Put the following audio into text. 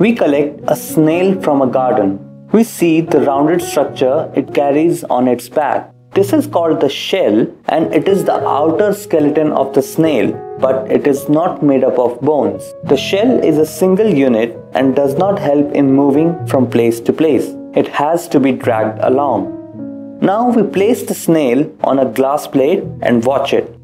We collect a snail from a garden. We see the rounded structure it carries on its back. This is called the shell and it is the outer skeleton of the snail, but it is not made up of bones. The shell is a single unit and does not help in moving from place to place. It has to be dragged along. Now we place the snail on a glass plate and watch it.